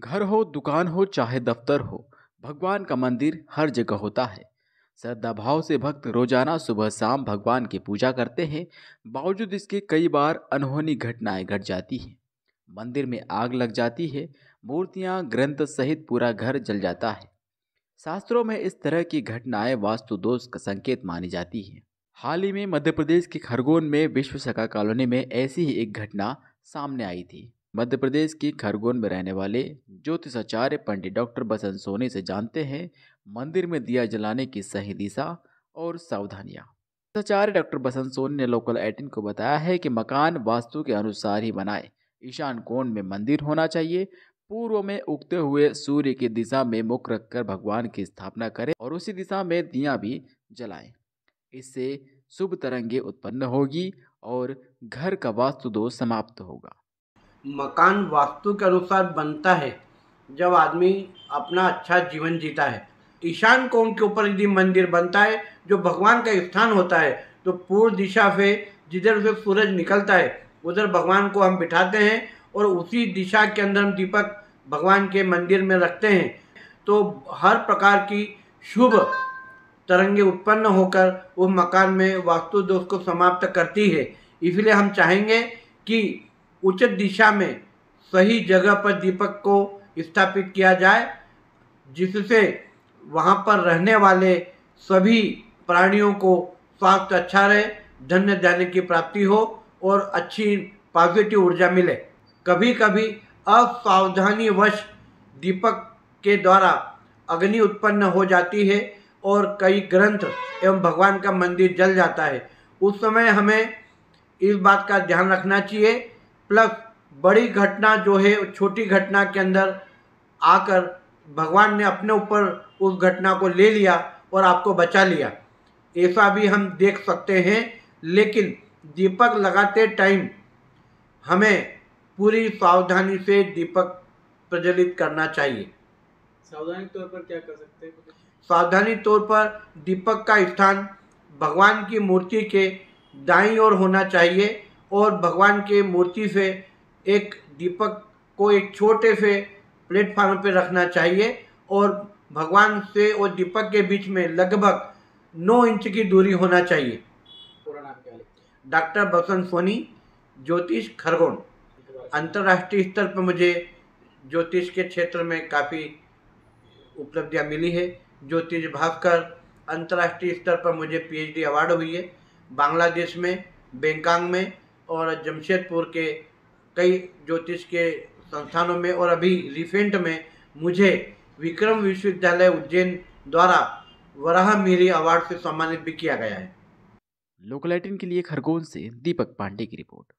घर हो, दुकान हो, चाहे दफ्तर हो, भगवान का मंदिर हर जगह होता है। श्रद्धा भाव से भक्त रोज़ाना सुबह शाम भगवान की पूजा करते हैं, बावजूद इसके कई बार अनहोनी घटनाएँ घट जाती हैं। मंदिर में आग लग जाती है, मूर्तियाँ, ग्रंथ सहित पूरा घर जल जाता है। शास्त्रों में इस तरह की घटनाएँ वास्तु दोष का संकेत मानी जाती हैं। हाल ही में मध्य प्रदेश के खरगोन में विश्व सका कॉलोनी में ऐसी ही एक घटना सामने आई थी। मध्य प्रदेश की खरगोन में रहने वाले ज्योतिषाचार्य पंडित डॉक्टर बसंत सोनी से जानते हैं मंदिर में दिया जलाने की सही दिशा और सावधानियाँ। आचार्य डॉक्टर बसंत सोनी ने लोकल एटीन को बताया है कि मकान वास्तु के अनुसार ही बनाए। ईशान कोण में मंदिर होना चाहिए। पूर्व में उगते हुए सूर्य की दिशा में मुख रखकर भगवान की स्थापना करें और उसी दिशा में दिया भी जलाएँ। इससे शुभ तरंगे उत्पन्न होगी और घर का वास्तु दोष समाप्त होगा। मकान वास्तु के अनुसार बनता है। जब आदमी अपना अच्छा जीवन जीता है। ईशान कोण के ऊपर यदि मंदिर बनता है, जो भगवान का स्थान होता है तो पूर्व दिशा से जिधर से सूरज निकलता है, उधर भगवान को हम बिठाते हैं और उसी दिशा के अंदर हम दीपक भगवान के मंदिर में रखते हैं। तो हर प्रकार की शुभ तरंगे उत्पन्न होकर उस मकान में वास्तु दोष को समाप्त करती है। इसलिए हम चाहेंगे कि उचित दिशा में सही जगह पर दीपक को स्थापित किया जाए, जिससे वहाँ पर रहने वाले सभी प्राणियों को स्वास्थ्य अच्छा रहे, धन्य जाने की प्राप्ति हो और अच्छी पॉजिटिव ऊर्जा मिले। कभी कभी असावधानी वश दीपक के द्वारा अग्नि उत्पन्न हो जाती है और कई ग्रंथ एवं भगवान का मंदिर जल जाता है। उस समय हमें इस बात का ध्यान रखना चाहिए प्लस बड़ी घटना जो है छोटी घटना के अंदर आकर भगवान ने अपने ऊपर उस घटना को ले लिया और आपको बचा लिया। ऐसा भी हम देख सकते हैं लेकिन दीपक लगाते टाइम हमें पूरी सावधानी से दीपक प्रज्वलित करना चाहिए। सावधानी तौर पर क्या कर सकते हैं? सावधानी तौर पर दीपक का स्थान भगवान की मूर्ति के दाई ओर होना चाहिए और भगवान के मूर्ति से एक दीपक को एक छोटे से प्लेटफार्म पर रखना चाहिए और भगवान से और दीपक के बीच में लगभग नौ इंच की दूरी होना चाहिए। डॉक्टर बसंत सोनी, ज्योतिष खरगोन। अंतर्राष्ट्रीय स्तर पर मुझे ज्योतिष के क्षेत्र में काफ़ी उपलब्धियाँ मिली है। ज्योतिष भास्कर, अंतर्राष्ट्रीय स्तर पर मुझे पीएचडी अवार्ड हुई है। बांग्लादेश में बैंकॉक में और जमशेदपुर के कई ज्योतिष के संस्थानों में और अभी रिसेंट में मुझे विक्रम विश्वविद्यालय उज्जैन द्वारा वराह मेरी अवार्ड से सम्मानित भी किया गया है। लोकलाइटिन के लिए खरगोन से दीपक पांडे की रिपोर्ट।